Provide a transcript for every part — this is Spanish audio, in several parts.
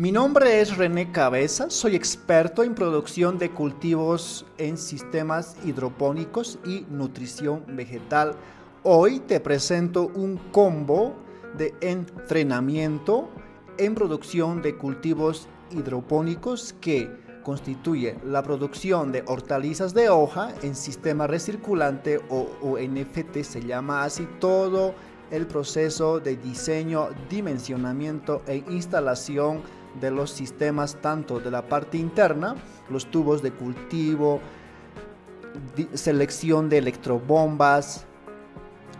Mi nombre es René Cabeza, soy experto en producción de cultivos en sistemas hidropónicos y nutrición vegetal. Hoy te presento un combo de entrenamiento en producción de cultivos hidropónicos que constituye la producción de hortalizas de hoja en sistema recirculante o, o NFT, se llama así todo el proceso de diseño, dimensionamiento e instalación de los sistemas tanto de la parte interna, los tubos de cultivo, selección de electrobombas,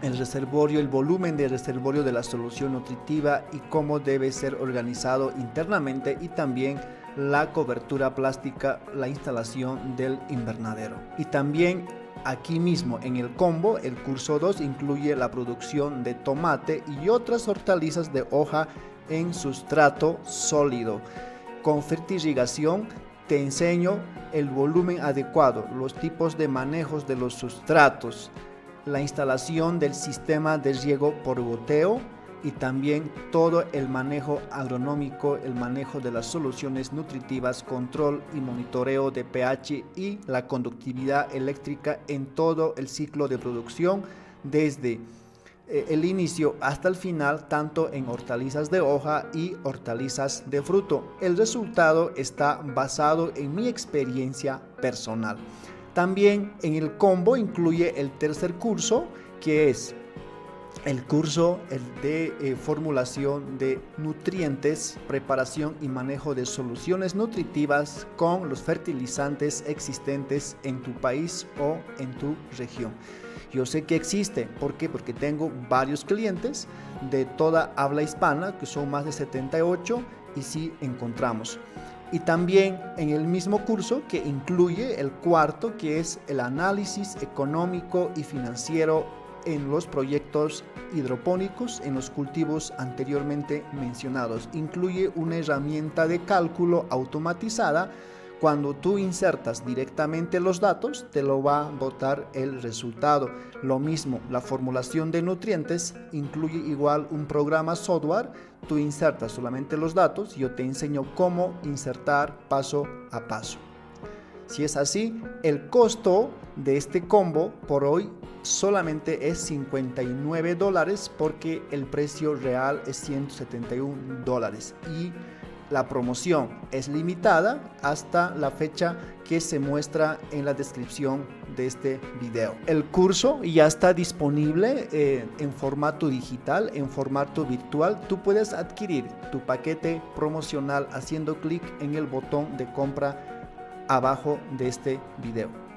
el reservorio, el volumen de reservorio de la solución nutritiva y cómo debe ser organizado internamente y también la cobertura plástica, la instalación del invernadero. Y también aquí mismo en el combo, el curso 2 incluye la producción de tomate y otras hortalizas de hoja en sustrato sólido. Con fertirrigación te enseño el volumen adecuado, los tipos de manejos de los sustratos, la instalación del sistema de riego por goteo y también todo el manejo agronómico, el manejo de las soluciones nutritivas, control y monitoreo de pH y la conductividad eléctrica en todo el ciclo de producción desde el inicio hasta el final, tanto en hortalizas de hoja y hortalizas de fruto. El resultado está basado en mi experiencia personal. También en el combo incluye el tercer curso, que es el curso de eh, formulación de nutrientes, preparación y manejo de soluciones nutritivas con los fertilizantes existentes en tu país o en tu región. Yo sé que existe, ¿por qué? Porque tengo varios clientes de toda habla hispana, que son más de 78, y sí encontramos. Y también en el mismo curso que incluye el cuarto, que es el análisis económico y financiero en los proyectos hidropónicos en los cultivos anteriormente mencionados. Incluye una herramienta de cálculo automatizada cuando tú insertas directamente los datos, te lo va a botar el resultado. Lo mismo, la formulación de nutrientes incluye igual un programa software. Tú insertas solamente los datos, yo te enseño cómo insertar paso a paso. Si es así, el costo de este combo por hoy solamente es 59 dólares porque el precio real es 171 dólares y la promoción es limitada hasta la fecha que se muestra en la descripción de este video. El curso ya está disponible eh, en formato digital, en formato virtual. Tú puedes adquirir tu paquete promocional haciendo clic en el botón de compra abajo de este video.